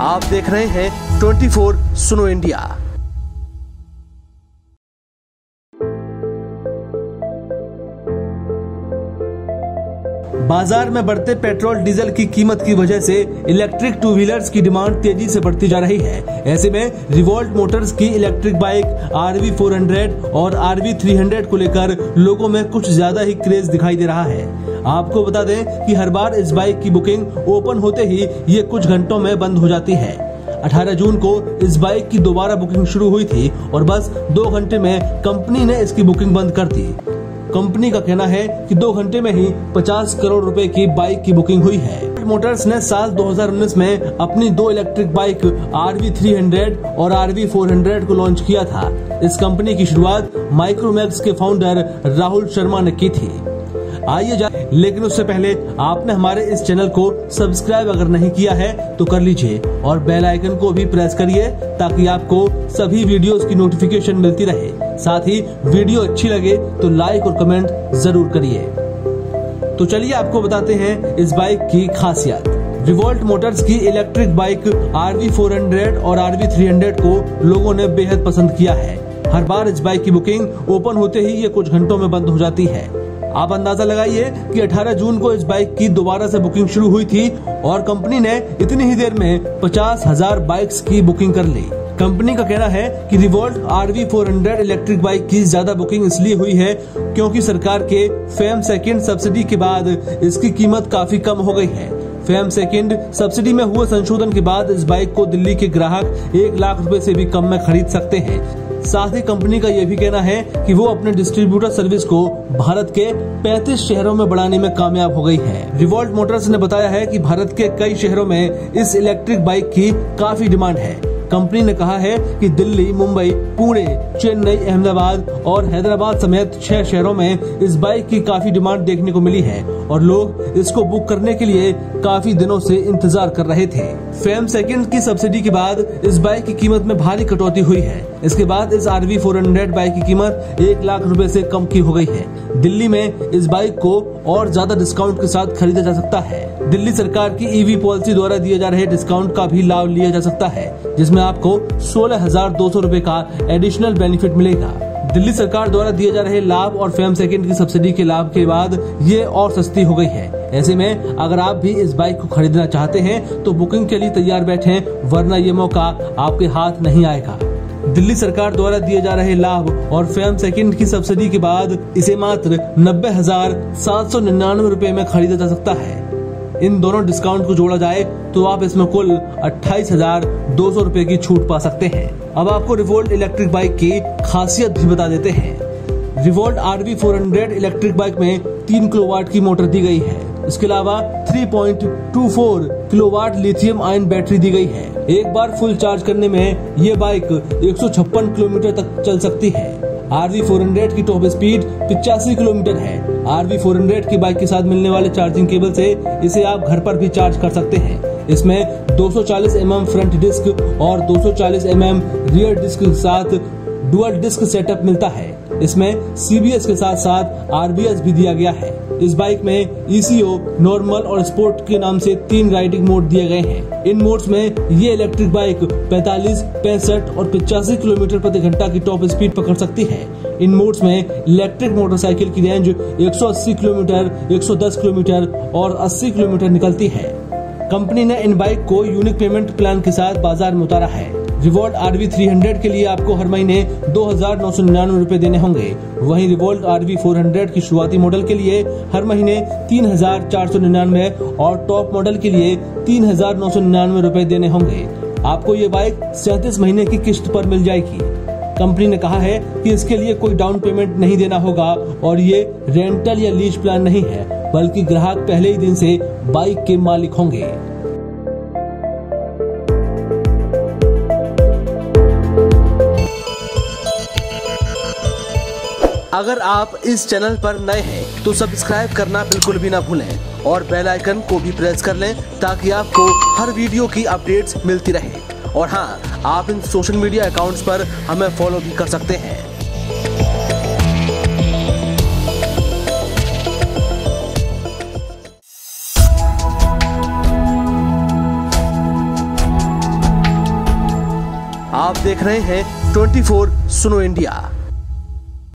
आप देख रहे हैं 24 सुनो इंडिया। बाज़ार में बढ़ते पेट्रोल, डीजल की कीमत की वजह से इलेक्ट्रिक टू व्हीलर्स की डिमांड तेज़ी से बढ़ती जा रही है। ऐसे में रिवोल्ट मोटर्स की इलेक्ट्रिक बाइक आर वी और आर वी को लेकर लोगों में कुछ ज़्यादा ही क्रेज दिखाई दे रहा है। आपको बता दें कि हर बार इस बाइक की बुकिंग ओपन होते ही ये कुछ घंटों में बंद हो जाती है। 18 जून को इस बाइक की दोबारा बुकिंग शुरू हुई थी और बस दो घंटे में कंपनी ने इसकी बुकिंग बंद कर दी। कंपनी का कहना है कि दो घंटे में ही 50 करोड़ रुपए की बाइक की बुकिंग हुई है। मोटर्स ने साल 2019 में अपनी दो electric bike R V three और आर वी फोर को लॉन्च किया था। इस कंपनी की शुरुआत माइक्रोमैक्स के फाउंडर राहुल शर्मा ने की थी। आइए जा लेकिन उससे पहले आपने हमारे इस चैनल को सब्सक्राइब अगर नहीं किया है तो कर लीजिए और बेल आइकन को भी प्रेस करिए ताकि आपको सभी वीडियोस की नोटिफिकेशन मिलती रहे। साथ ही वीडियो अच्छी लगे तो लाइक और कमेंट ज़रूर करिए। तो चलिए आपको बताते हैं इस बाइक की खासियत। रिवॉल्ट मोटर्स की electric bike R V four hundred और आर वी थ्री हंड्रेड को लोगों ने बेहद पसंद किया है। हर बार इस बाइक की बुकिंग ओपन होते ही ये कुछ घंटों में बंद हो जाती है। आप अंदाज़ा लगाइए कि 18 जून को इस बाइक की दोबारा से बुकिंग शुरू हुई थी और कंपनी ने इतनी ही देर में पचास हज़ार बाइक्स की बुकिंग कर ली। कंपनी का कहना है कि Revolt R V four hundred electric bike की ज़्यादा बुकिंग इसलिए हुई है क्योंकि सरकार के फेम सेकेंड सब्सिडी के बाद इसकी कीमत काफ़ी कम हो गई है। फेम सेकेंड सब्सिडी में हुए संशोधन के बाद इस बाइक को दिल्ली के ग्राहक एक लाख रुपए से भी कम में खरीद सकते हैं। साथ ही कंपनी का यह भी कहना है कि वो अपने डिस्ट्रीब्यूटर सर्विस को भारत के 35 शहरों में बढ़ाने में कामयाब हो गई है। रिवॉल्ट मोटर्स ने बताया है कि भारत के कई शहरों में इस इलेक्ट्रिक बाइक की काफ़ी डिमांड है। कंपनी ने कहा है कि दिल्ली, मुंबई, पुणे, चेन्नई, अहमदाबाद और हैदराबाद समेत छह शहरों में इस बाइक की काफ़ी डिमांड देखने को मिली है और लोग इसको बुक करने के लिए काफ़ी दिनों से इंतज़ार कर रहे थे। फेम सेकंड की सब्सिडी के बाद इस बाइक की कीमत में भारी कटौती हुई है। इसके बाद इस R V four hundred bike की कीमत एक लाख रूपए ऐसी कम की हो गई है। दिल्ली में इस बाइक को और ज़्यादा डिस्काउंट के साथ खरीदा जा सकता है। दिल्ली सरकार की ईवी पॉलिसी द्वारा दिए जा रहे डिस्काउंट का भी लाभ लिया जा सकता है, जिसमें आपको सोलह हज़ार दो सौ रूपए का एडिशनल बेनिफिट मिलेगा। दिल्ली सरकार द्वारा दिए जा रहे लाभ और फेम सेकेंड की सब्सिडी के लाभ के बाद ये और सस्ती हो गई है। ऐसे में अगर आप भी इस बाइक को खरीदना चाहते हैं तो बुकिंग के लिए तैयार बैठे, वरना ये मौका आपके हाथ नहीं आएगा। दिल्ली सरकार द्वारा दिए जा रहे लाभ और फेम सेकेंड की सब्सिडी के बाद इसे मात्र नब्बे हज़ार सात सौ निन्यानवे रूपए में खरीदा जा सकता है। इन दोनों डिस्काउंट को जोड़ा जाए तो आप इसमें कुल अट्ठाईस हज़ार दो सौ रूपए की छूट पा सकते हैं। अब आपको रिवोल्ट इलेक्ट्रिक बाइक की खासियत भी बता देते हैं। Revolt R V four hundred electric bike में तीन किलोवाट की मोटर दी गई है। इसके अलावा 3.24 किलोवाट लिथियम आयन बैटरी दी गई है। एक बार फुल चार्ज करने में ये बाइक एक सौ छप्पन किलोमीटर तक चल सकती है। आर वी फोर हंड्रेड की टॉप स्पीड पिचासी किलोमीटर है। आर वी फोर हंड्रेड की बाइक के साथ मिलने वाले चार्जिंग केबल से इसे आप घर पर भी चार्ज कर सकते हैं। इसमें 240 mm फ्रंट डिस्क और 240 mm रियर डिस्क के साथ डुअल डिस्क सेटअप मिलता है। इसमें सीबीएस के साथ साथ आरबीएस भी दिया गया है। इस बाइक में ईसीओ नॉर्मल और स्पोर्ट के नाम से तीन राइडिंग मोड दिए गए हैं। इन मोड्स में ये इलेक्ट्रिक बाइक 45, पैंसठ और पिचासी किलोमीटर प्रति घंटा की टॉप स्पीड पकड़ सकती है। इन मोड्स में इलेक्ट्रिक मोटरसाइकिल की रेंज 180 किलोमीटर 110 किलोमीटर और 80 किलोमीटर निकलती है। कंपनी ने इन बाइक को यूनिक पेमेंट प्लान के साथ बाज़ार में उतारा है। Revolt R V three hundred के लिए आपको हर महीने दो हज़ार नौ सौ निन्यानवे रूपए देने होंगे। वहीं वी फोर हंड्रेड की शुरुआती मॉडल के लिए हर महीने तीन हज़ार चार सौ निन्यानवे और टॉप मॉडल के लिए तीन हज़ार नौ सौ निन्यानवे रूपए देने होंगे। आपको ये बाइक सैतीस महीने की किस्त पर मिल जाएगी। कंपनी ने कहा है कि इसके लिए कोई डाउन पेमेंट नहीं देना होगा और ये रेंटल या लीज प्लान नहीं है, बल्कि ग्राहक पहले ही दिन से बाइक के मालिक होंगे। अगर आप इस चैनल पर नए हैं तो सब्सक्राइब करना बिल्कुल भी ना भूलें और बेल आइकन को भी प्रेस कर लें ताकि आपको हर वीडियो की अपडेट्स मिलती रहे। और हाँ आप इन सोशल मीडिया अकाउंट्स पर हमें फॉलो भी कर सकते हैं। आप देख रहे हैं 24 सुनो इंडिया।